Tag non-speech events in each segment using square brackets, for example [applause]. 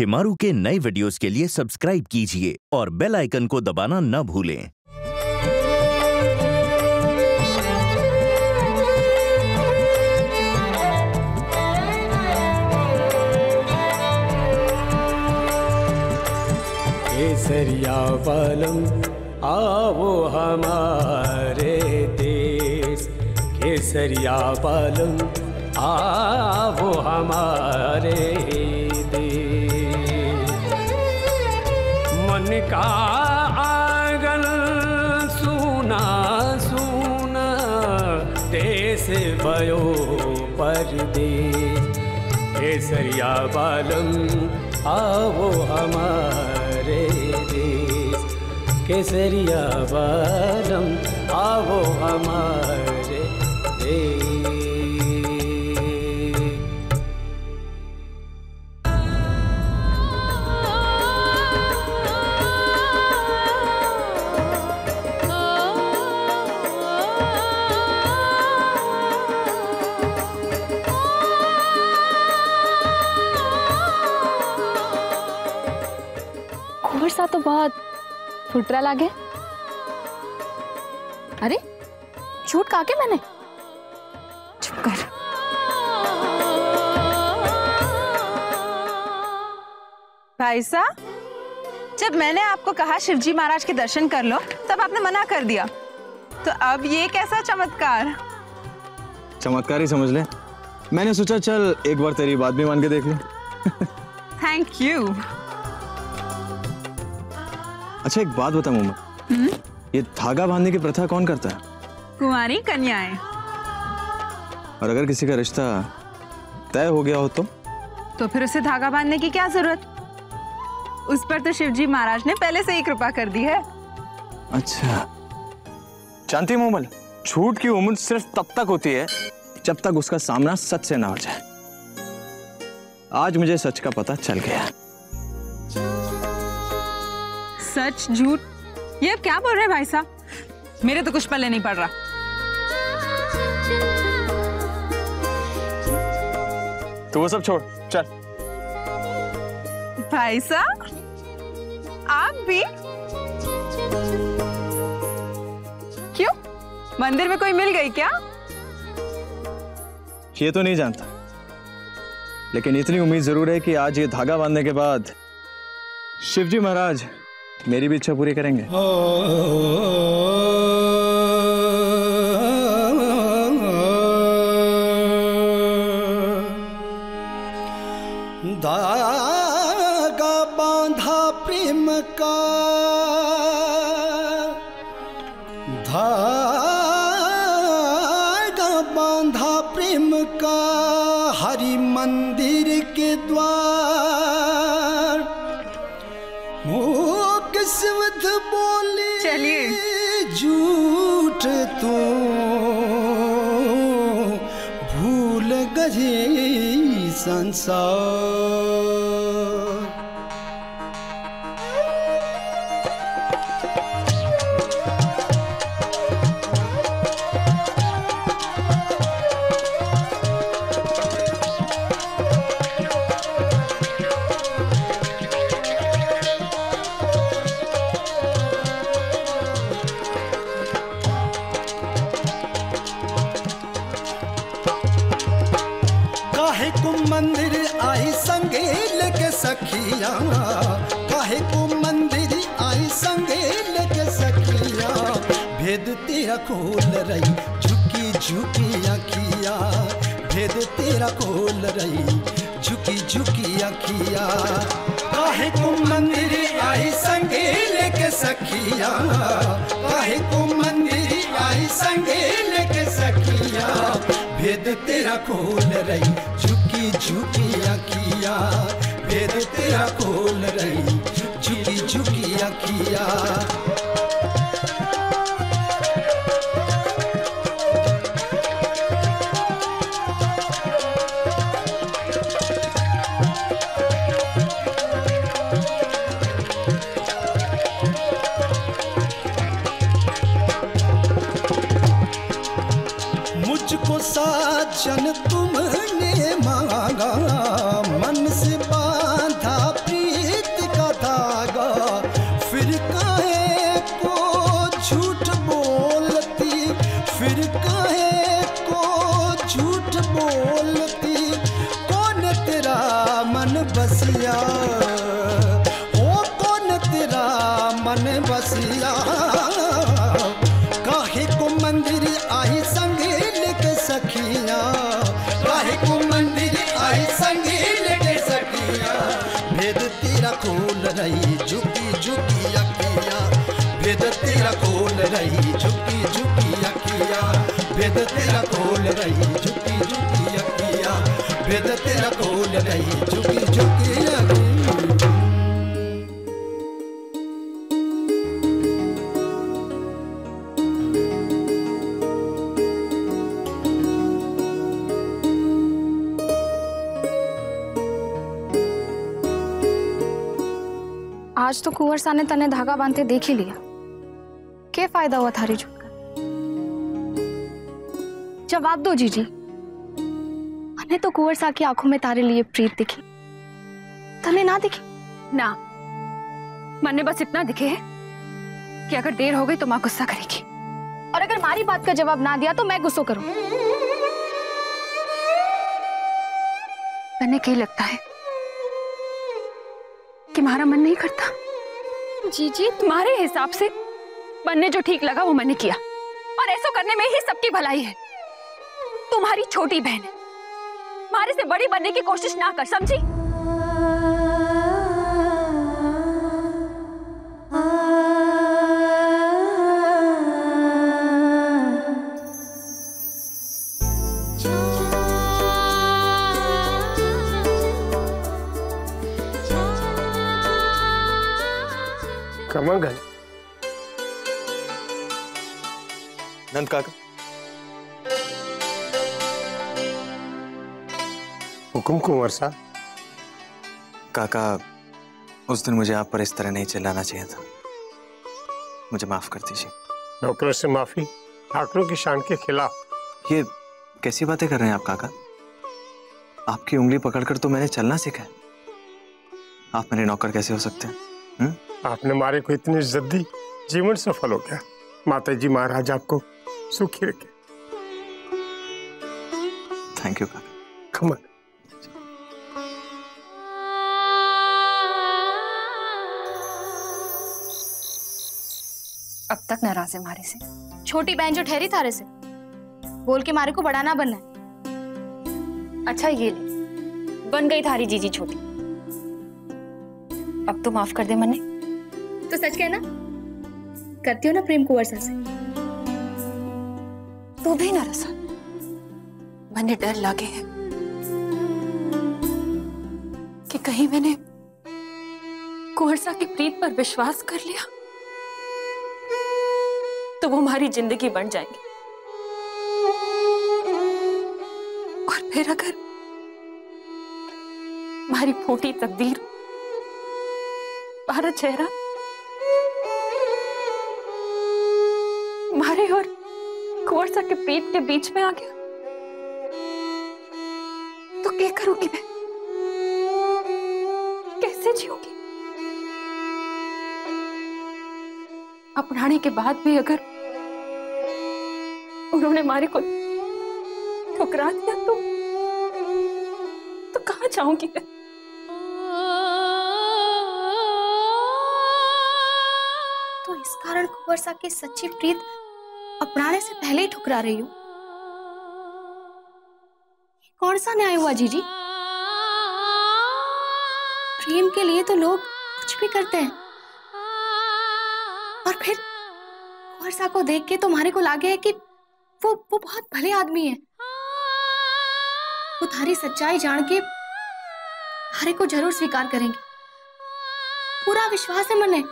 शिमारू के नए वीडियोस के लिए सब्सक्राइब कीजिए और बेल आइकन को दबाना न भूलें। केसरिया बलम, आओ हमारे देश। केसरिया बलम, आओ हमारे मन का आँगन सुना सुना, देश भयो परदेश केसरिया बालम, आओ हमारे देश। केसरिया बालम, आओ हमारे देश। सा तो बहुत फुटरा लागे। अरे झूठ कहा के मैंने? चुप कर। भाई साहब जब मैंने आपको कहा शिवजी महाराज के दर्शन कर लो तब आपने मना कर दिया। तो अब ये कैसा चमत्कार? चमत्कार ही समझ ले। मैंने सोचा चल एक बार तेरी बात भी मान के देख लूँ। थैंक यू अच्छा एक बात बता मोहम्मद ये धागा बांधने की प्रथा कौन करता है? कुंवारी कन्याएँ और अगर किसी का रिश्ता तय हो गया हो तो? तो फिर उसे धागा बांधने की क्या ज़रूरत? उस पर तो शिवजी महाराज ने पहले से ही कृपा कर दी है। अच्छा। जानती मोमल झूठ की उम्र सिर्फ़ तब तक होती है जब तक उसका सामना सच से ना हो जाए। आज मुझे सच का पता चल गया। सच झूठ? ये अब क्या बोल रहे हैं भाई साहब? मेरे तो कुछ पल्ले नहीं पड़ रहा। तो वो सब छोड़ चल। भाई साहब आप भी? क्यों? मंदिर में कोई मिल गई क्या? ये तो नहीं जानता। लेकिन इतनी उम्मीद ज़रूर है कि आज ये धागा बांधने के बाद शिवजी महाराज मेरी भी इच्छा पूरी करेंगे? धागा बांधा प्रेम का। धागा बांधा प्रेम का। हरि मंदिर के द्वार so खोल रही, झुकी झुकी अखिया भेद तेरा कोल रही, झुकी झुकी अखिया काहे को मंदिर आई संगे लेके सखिया? काहे को मंदिर आई संगे लेके सखिया? भेद तेरा कोल रही, झुकी झुकी अखिया भेद तेरा कोल रही, झुकी झुकी अखिया तेरा रही, झुकी झुकी अखिया। तेरा रही, झुकी झुकी अखिया। तेरा रही, झुकी झुकी आज तो कुंवर सा ने तने धागा बांधते देख ही लिया। फ़ायदा हुआ थारी झूठ का। जवाब दो जीजी। मैंने तो कुंवर सा की आँखों में तारे लिए प्रीत दिखी। तने ना दिखी? ना। मैंने बस इतना दिखे है कि अगर देर हो गई तो माँ गुस्सा करेगी। और अगर हमारी बात का जवाब ना दिया तो मैं गुस्सा करूँ। मैंने क्या लगता है कि हमारा मन नहीं करता। जी जी तुम्हारे हिसाब से मन ने जो ठीक लगा वो मैंने किया। और ऐसा करने में ही सबकी भलाई है। तुम्हारी छोटी बहन है हमारे से बड़ी बनने की कोशिश ना कर, समझी? कमंगल। नंद काका। हुकुम कुंवर साहब। काका उस दिन मुझे आप पर इस तरह नहीं चिल्लाना चाहिए था। मुझे माफ़ कर दीजिए। नौकरों से माफ़ी ठाकरों की शान के खिलाफ। ये कैसी बातें कर रहे हैं आप काका? आपकी उंगली पकड़कर तो मैंने चलना सीखा है। आप मेरे नौकर कैसे हो सकते हैं हुँ? आपने मारे को इतनी जद्दी जीवन सफल हो गया। माता जी महाराज आपको सुखी रखे। थैंक यू काका कमल अब तक नाराज़ है हमारे से। छोटी बहन जो ठहरी थारे से। बोल के मारे को बड़ा ना बनना है। अच्छा ये ले। बन गई थारी जीजी छोटी। अब तो माफ़ कर दे मन्ने। तो सच कहना करती हो ना प्रेम कुंवर से? तू भी ना रसा। मन्ने डर लगे है कि कहीं मैंने कुंवरसा की प्रीत पर विश्वास कर लिया तो वो हमारी ज़िंदगी बन जाएँगे। और फिर अगर हमारी फूटी तकदीर हमारा चेहरा के प्रीत के बीच में आ गया? तो क्या करूँगी मैं? कैसे जीऊँगी? अपनाने के बाद भी अगर उन्होंने मारे को ठुकरा दिया तो तो कहाँ जाऊँगी मैं? तो इस कारण कुंवर सा की सच्ची प्रीत अपनाने से पहले ही ठुकरा रही हूँ। कौन सा न्याय हुआ, जीजी? प्रेम के लिए तो लोग कुछ भी करते हैं। और फिर कुंवर सा को देख के तुम्हारे को लागे है कि वो वो बहुत भले आदमी है। वो थारी सच्चाई जान के थारे को ज़रूर स्वीकार करेंगे। पूरा विश्वास है मने।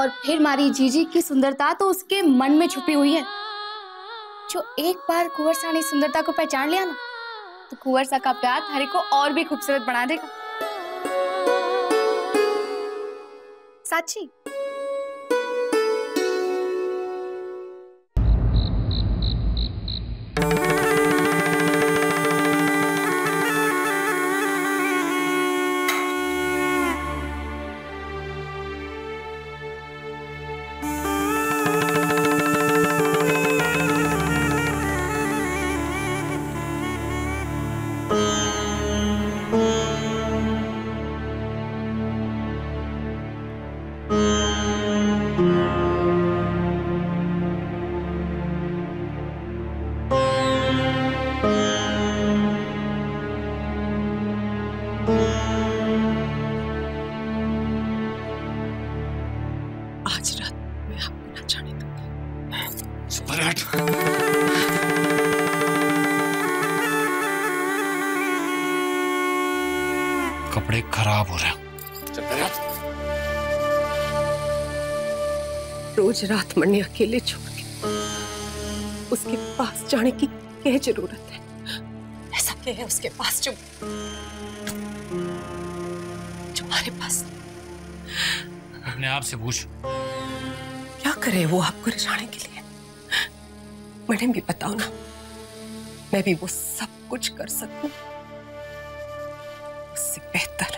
और फिर मारी जीजी की सुंदरता तो उसके मन में छुपी हुई है। जो एक बार कुंवर सा ने सुंदरता को पहचान लिया ना तो कुंवर सा का प्यार हरि को और भी खूबसूरत बना देगा। आज रात मैं आपको ना जाने दूँगी। सुपर कपड़े खराब हो रहे हैं। रोज रात मरने अकेले छोड़ के उसके पास जाने की क्या ज़रूरत है? ऐसा क्या है उसके पास जो तुम्हारे पास अपने आप से पूछ। करे वो आपको रिझाने के लिए। मैडम भी बताओ ना मैं भी वो सब कुछ कर सकूँ? उससे बेहतर।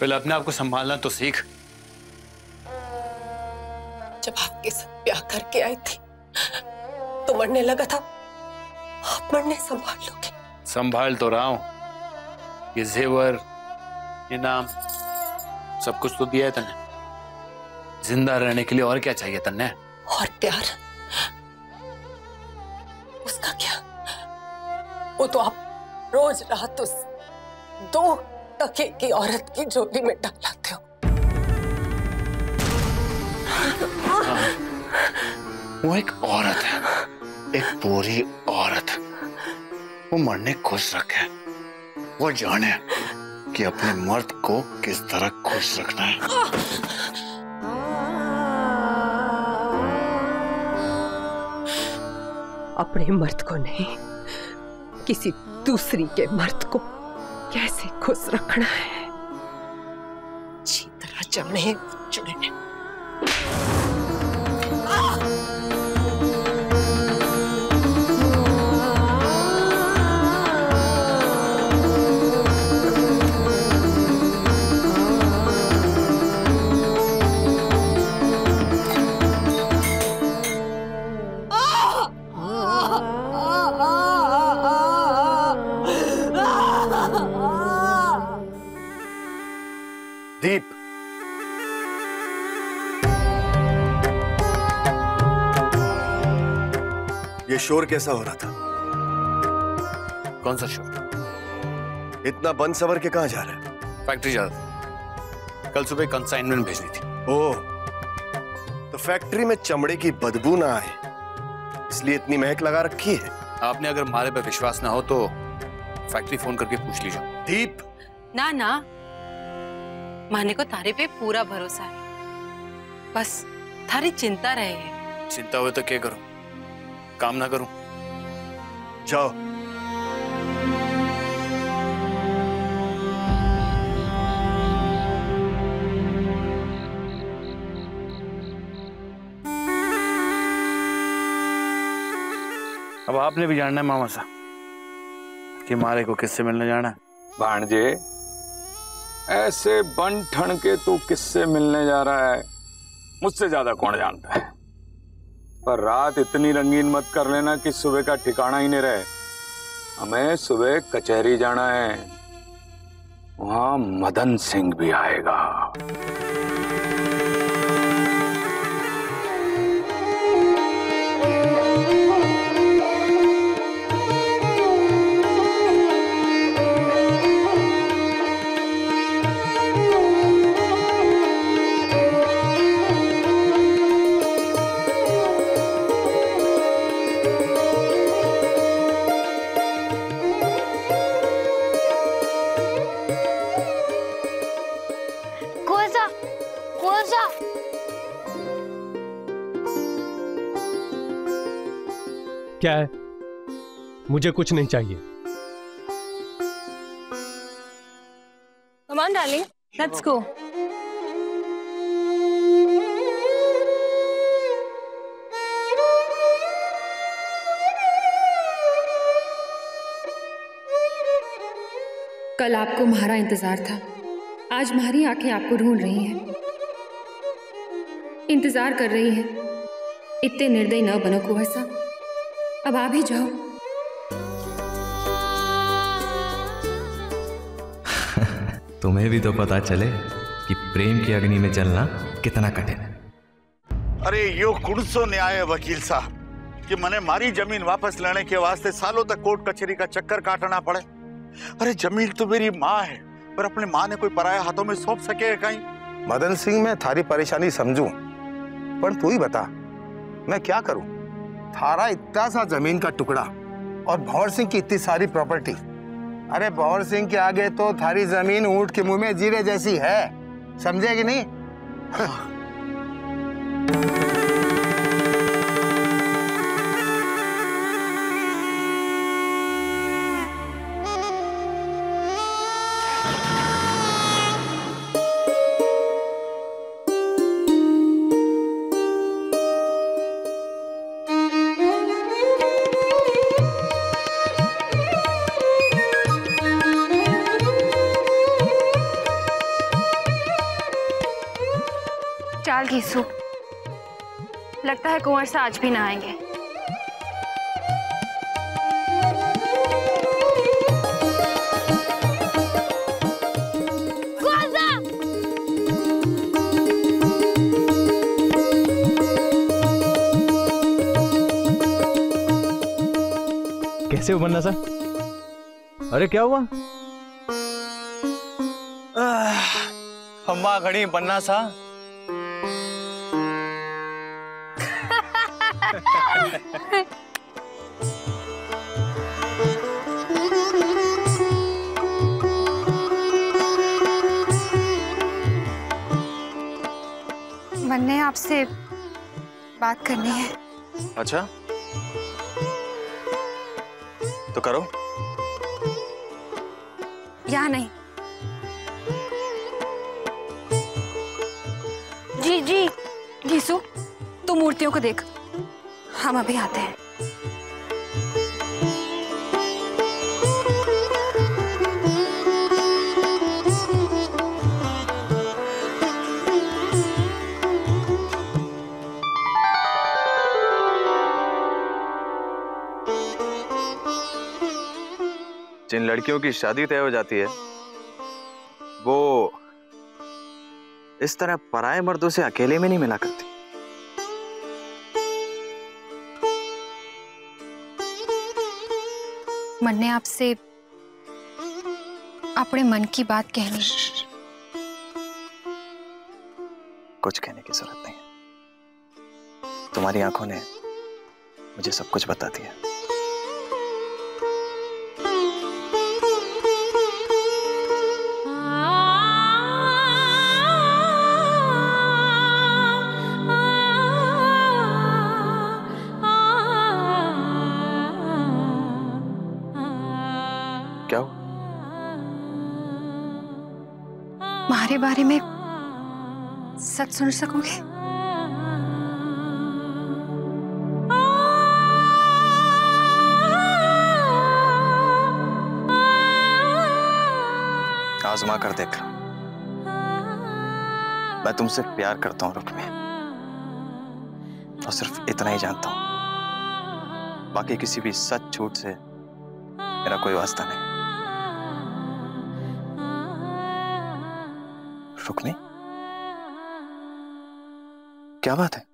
पहले अपने आप को संभालना तो सीख। जब आपके साथ ब्याह करके आई थी तो मरने लगा था। आप मरने संभाल लोगे। संभाल तो रहा हूँ। ये जेवर ये नाम सब कुछ तो दिया है तने। ज़िंदा रहने के लिए और क्या चाहिए तन्ने? और प्यार? उसका क्या? वो तो आप रोज रात उस दो टके की औरत की झोली में डाल लाते हो। वो एक औरत है एक पूरी औरत। वो मरने खुश रखे। वो जाने कि अपने मर्द को किस तरह खुश रखना है। अपने मर्द को नहीं, किसी दूसरी के मर्द को कैसे खुश रखना है? अच्छी तरह जाने जुड़े शोर कैसा हो रहा था? कौन सा शोर? इतना बंद सवर के कहा जा रहा है? फैक्ट्री जा रहा था। कल सुबह कंसाइनमेंट भेजनी थी। ओह तो फैक्ट्री में चमड़े की बदबू ना आए इसलिए इतनी महक लगा रखी है? आपने अगर मारे पे विश्वास ना हो तो फैक्ट्री फ़ोन करके पूछ लीजिए। दीप! ना ना। माने को तारे पे पूरा भरोसा है। बस थारी चिंता रहे। है चिंता हुए तो क्या करूँ? काम ना करूँ। जाओ। अब आपने भी जानना है मामा साहब कि मारे को किससे मिलने जाना है? भाणजे ऐसे बन ठण के तू किससे मिलने जा रहा है? मुझसे ज़्यादा कौन जानता है? पर रात इतनी रंगीन मत कर लेना कि सुबह का ठिकाना ही नहीं रहे। हमें सुबह कचहरी जाना है। वहाँ मदन सिंह भी आएगा। क्या है? मुझे कुछ नहीं चाहिए। Come on, darling. Let's go. कल आपको हमारा इंतज़ार था। आज हमारी आँखें आपको ढूंढ रही हैं। इंतज़ार कर रही हैं। इतने निर्दयी न बनो कुंवर साहब। अब आप ही जाओ। [laughs] तुम्हें भी तो पता चले कि प्रेम की अग्नि में जलना कितना कठिन। है अरे यो कुणसो न्याय वकील साहब कि मने मारी ज़मीन वापस लेने के वास्ते सालों तक कोर्ट कचहरी का चक्कर काटना पड़े। अरे ज़मीन तो मेरी माँ है पर अपनी माँ ने कोई पराया हाथों में सौंप सके कहीं? मदन सिंह मैं थारी परेशानी समझूं पर तू ही बता मैं क्या करूँ? थारा इतना सा ज़मीन का टुकड़ा और भौर सिंह की इतनी सारी प्रॉपर्टी अरे भौर सिंह के आगे तो थारी ज़मीन ऊँट के मुँह में जीरे जैसी है। समझे कि नहीं? चाल लगता है कुंवर से आज भी ना आएँगे। कैसे हो बन्ना सा? अरे क्या हुआ? हम्मा घड़ी बन्ना सा। बनने आपसे बात करनी है। अच्छा? तो करो। यहाँ नहीं। जी जी घीसू तू मूर्तियों को देख। हम अभी आते हैं। जिन लड़कियों की शादी तय हो जाती है, वो इस तरह पराए मर्दों से अकेले में नहीं मिला करती। मन ने आपसे अपने मन की बात कहनी कुछ कहने की ज़रूरत नहीं तुम्हारी आँखों ने मुझे सब कुछ बता दिया। बारे में सच सुन सकोगे? आजमा कर देख। मैं तुमसे प्यार करता हूँ रुक्मी और सिर्फ़ इतना ही जानता हूँ। बाकी किसी भी सच झूठ से मेरा कोई वास्ता नहीं। रुक्मी क्या बात है?